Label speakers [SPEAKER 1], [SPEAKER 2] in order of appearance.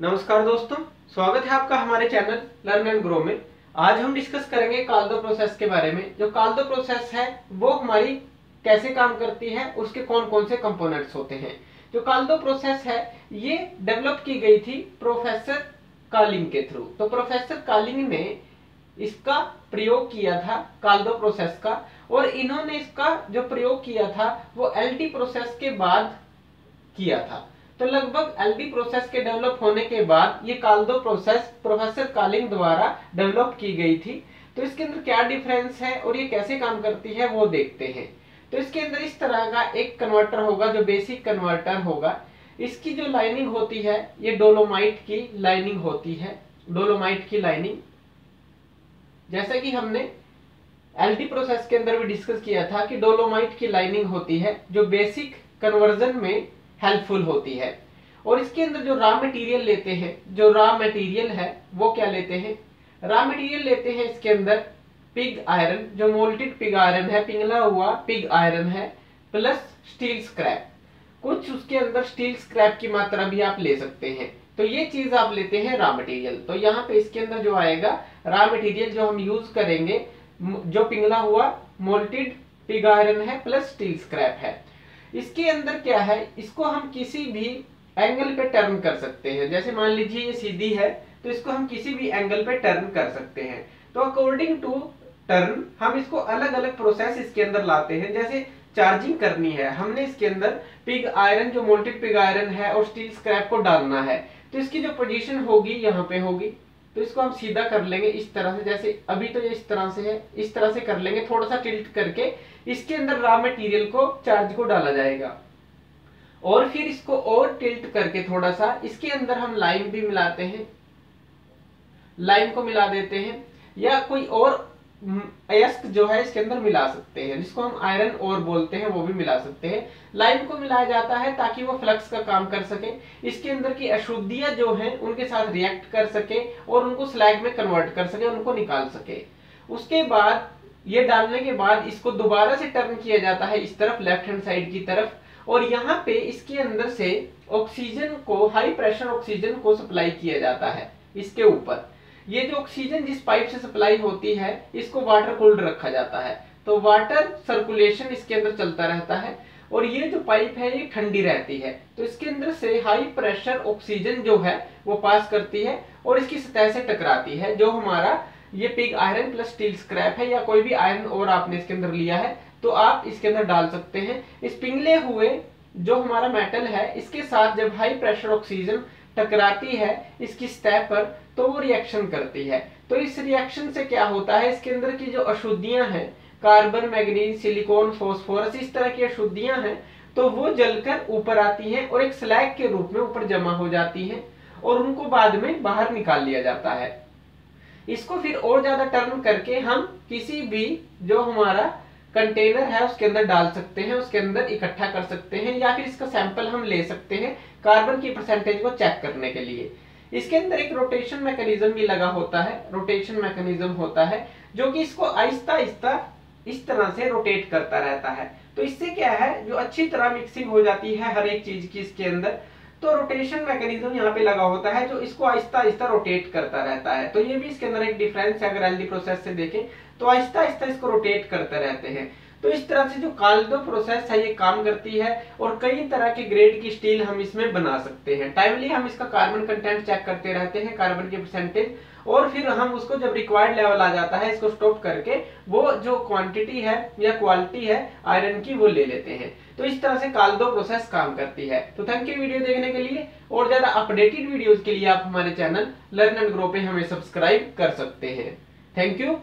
[SPEAKER 1] नमस्कार दोस्तों, स्वागत है आपका हमारे चैनल लर्न एंड ग्रो में। आज हम डिस्कस करेंगे काल्दो प्रोसेस के बारे में। जो काल्दो प्रोसेस है, वो हमारी कैसे काम करती है, उसके कौन कौन से कंपोनेंट्स होते हैं। जो काल्दो प्रोसेस है, ये डेवलप की गई थी प्रोफेसर कालिंग के थ्रू तो प्रोफेसर कालिंग ने इसका प्रयोग किया था काल्दो प्रोसेस का, और इन्होंने इसका जो प्रयोग किया था, वो एल प्रोसेस के बाद किया था। तो लगभग एलडी प्रोसेस के डेवलप होने के बाद ये काल्दो प्रोसेस प्रोफेसर कालिंग द्वारा डेवलप की गई थी। तो इसके अंदर क्या डिफरेंस है और ये कैसे काम करती है वो देखते हैं। तो इसके अंदर इस तरह का एक कन्वर्टर होगा, जो बेसिक कन्वर्टर होगा। इसकी जो लाइनिंग होती है, ये डोलोमाइट की लाइनिंग होती है। डोलोमाइट की लाइनिंग जैसा कि हमने एलडी प्रोसेस के अंदर भी डिस्कस किया था कि डोलोमाइट की लाइनिंग होती है, जो बेसिक कन्वर्जन में हेल्पफुल होती है। और इसके अंदर जो रॉ मटेरियल लेते हैं, जो रॉ मटेरियल है, वो क्या लेते हैं? रॉ मटेरियल लेते हैं इसके अंदर पिग आयरन जो मोल्टेड पिग आयरन है, पिघला हुआ पिग आयरन है प्लस स्टील स्क्रैप कुछ उसके अंदर स्टील स्क्रैप की मात्रा भी आप ले सकते हैं। तो ये चीज़ आप लेते हैं रॉ मटेरियल तो यहाँ पे इसके अंदर जो आएगा रॉ मटेरियल जो हम यूज़ करेंगे, जो पिघला हुआ मोल्टेड पिग आयरन है प्लस स्टील स्क्रैप है। इसके अंदर क्या है? इसको हम किसी भी एंगल पे टर्न कर सकते हैं। जैसे मान लीजिए ये सीधी है तो इसको हम किसी भी एंगल पे टर्न कर सकते हैं। तो अकॉर्डिंग टू टर्न हम इसको अलग अलग प्रोसेस इसके अंदर लाते हैं। जैसे चार्जिंग करनी है, हमने इसके अंदर पिग आयरन जो मोल्टेड पिग आयरन है, और स्टील स्क्रैप को डालना है। तो इसकी जो पोजीशन होगी, यहाँ पे होगी। तो इसको हम सीधा कर लेंगे इस तरह से, जैसे अभी तो ये इस तरह से है, इस तरह से कर लेंगे थोड़ा सा टिल्ट करके इसके अंदर रॉ मटेरियल को चार्ज को डाला जाएगा। और फिर इसको और टिल्ट करके थोड़ा सा इसके अंदर हम लाइम भी मिलाते हैं। लाइम को मिला देते हैं, या कोई और अयस्क जो है इसके अंदर मिला सकते हैं, जिसको हम आयरन और बोलते हैं, वो भी मिला सकते हैं। लाइन को मिलाया जाता है ताकि वो फ्लक्स का काम कर सके। इसके अंदर की अशुद्धियाँ जो हैं, उनके साथ रिएक्ट कर सके और उनको स्लैग में कन्वर्ट कर सके, उनको निकाल सके। उसके बाद, ये डालने के बाद इसको दोबारा से टर्न किया जाता है इस तरफ़ लेफ़्ट हैंड साइड की तरफ़। और यहाँ पे इसके अंदर से ऑक्सीजन को हाई प्रेशर ऑक्सीजन को सप्लाई किया जाता है, इसके ऊपर। ये जो ऑक्सीजन जिस पाइप से सप्लाई होती है, इसको वाटर कूल्ड रखा जाता है। तो वाटर सर्कुलेशन इसके अंदर चलता रहता है और ये जो पाइप है, ये ठंडी रहती है। तो इसके अंदर से हाई प्रेशर ऑक्सीजन जो है, वो पास करती है और इसकी सतह से टकराती है। जो हमारा ये pig iron plus steel scrap है या कोई भी आयरन और आपने इसके अंदर लिया है तो आप इसके अंदर डाल सकते हैं। इस पिघले हुए जो हमारा मेटल है, इसके साथ जब हाई प्रेशर ऑक्सीजन टकराती है, इसकी सतह पर तो वो रिएक्शन करती है। तो इस रिएक्शन से क्या होता है? इसके अंदर की जो अशुद्धियाँ हैं कार्बन मैग्नीज सिलिकॉन फॉस्फोरस इस तरह की अशुद्धियाँ हैं तो वो जलकर ऊपर आती हैं और एक स्लैग के रूप में ऊपर जमा हो जाती हैं और उनको बाद में बाहर निकाल लिया जाता है। इसको फिर और ज़्यादा टर्न करके हम किसी भी जो हमारा कंटेनर है, उसके अंदर डाल सकते हैं, उसके अंदर इकट्ठा कर सकते हैं, या फिर इसका सैंपल हम ले सकते हैं कार्बन की परसेंटेज को चेक करने के लिए। इसके अंदर एक रोटेशन मैकेनिज्म भी लगा होता है रोटेशन मैकेनिज्म होता है, जो कि इसको आहिस्ता आहिस्ता इस तरह से रोटेट करता रहता है। तो इससे क्या है, जो अच्छी तरह मिक्सिंग हो जाती है हर एक चीज़ की इसके अंदर तो रोटेशन मैकेनिज्म यहाँ पे लगा होता है जो इसको आहिस्ता आहिस्ता रोटेट करता रहता है। तो ये भी इसके अंदर एक डिफरेंस है, अगर एलडी प्रोसेस से देखें तो आहिस्ता आहिस्ता इसको रोटेट करते रहते हैं। तो इस तरह से जो काल्डो प्रोसेस है, ये काम करती है और कई तरह के ग्रेड की स्टील हम इसमें बना सकते हैं। टाइमली हम इसका कार्बन कंटेंट चेक करते रहते हैं कार्बन की परसेंटेज और फिर हम उसको जब रिक्वायर्ड लेवल आ जाता है, इसको स्टॉप करके, वो जो क्वांटिटी है या क्वालिटी है आयरन की, वो ले लेते हैं। तो इस तरह से काल दो प्रोसेस काम करती है। तो थैंक यू वीडियो देखने के लिए। और ज़्यादा अपडेटेड वीडियोस के लिए आप हमारे चैनल लर्न एंड ग्रो पे हमें सब्सक्राइब कर सकते हैं। Thank you